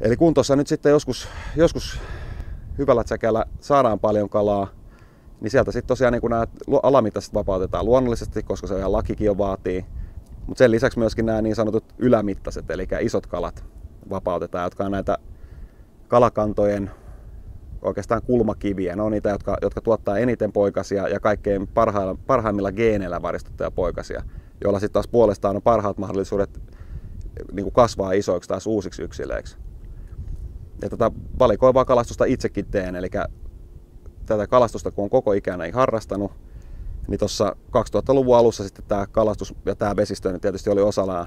Eli kun tuossa nyt sitten joskus, joskus hyvällä tsäkällä saadaan paljon kalaa, niin sieltä sitten tosiaan niin nämä alamittaiset vapautetaan luonnollisesti, koska se ihan lakikin jo vaatii. Mutta sen lisäksi myöskin nämä niin sanotut ylämittaiset, eli isot kalat vapautetaan, jotka on näitä kalakantojen oikeastaan kulmakiviä. Ne on niitä, jotka, jotka tuottaa eniten poikasia ja kaikkein parhailla, parhaimmilla geeneillä varistettuja poikasia, joilla sitten taas puolestaan on parhaat mahdollisuudet niin kuin kasvaa isoiksi taas uusiksi yksilöiksi. Ja tätä valikoivaa kalastusta itsekin teen, eli tätä kalastusta kun on koko ikänä harrastanut, niin tuossa 2000-luvun alussa sitten tämä kalastus ja tämä vesistö niin tietysti oli osallaan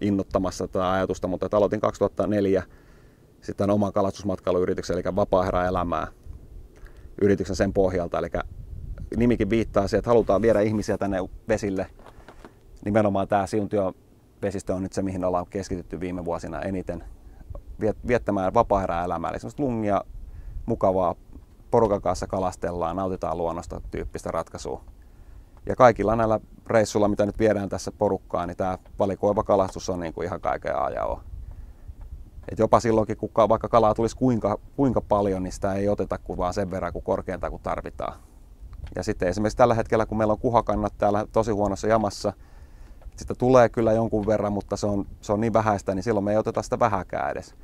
innottamassa tätä ajatusta, mutta aloitin 2004 sitten oman kalastusmatkailuyrityksen, eli vapaa elämää yrityksen sen pohjalta. Eli nimikin viittaa siihen, että halutaan viedä ihmisiä tänne vesille. Nimenomaan tämä Siuntio vesistö on nyt se, mihin ollaan keskitytty viime vuosina eniten viettämään vapaa elämää. Eli semmoista lungia, mukavaa, porukan kanssa kalastellaan, nautitaan luonnosta tyyppistä ratkaisua. Ja kaikilla näillä reissuilla, mitä nyt viedään tässä porukkaan, niin tämä valikoiva kalastus on niin kuin ihan kaiken ajan et jopa silloinkin, kun vaikka kalaa tulisi kuinka, kuinka paljon, niin sitä ei oteta kuin vaan sen verran, kuin korkeintaan kun tarvitaan. Ja sitten esimerkiksi tällä hetkellä, kun meillä on kuhakannat täällä tosi huonossa jamassa, sitä tulee kyllä jonkun verran, mutta se on, se on niin vähäistä, niin silloin me ei oteta sitä vähäkään edes.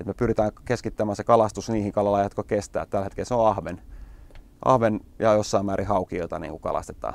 Et me pyritään keskittämään se kalastus niihin kalalajat, jotka kestää. Tällä hetkellä se on ahven, ahven ja jossain määrin hauki, jota niin kalastetaan.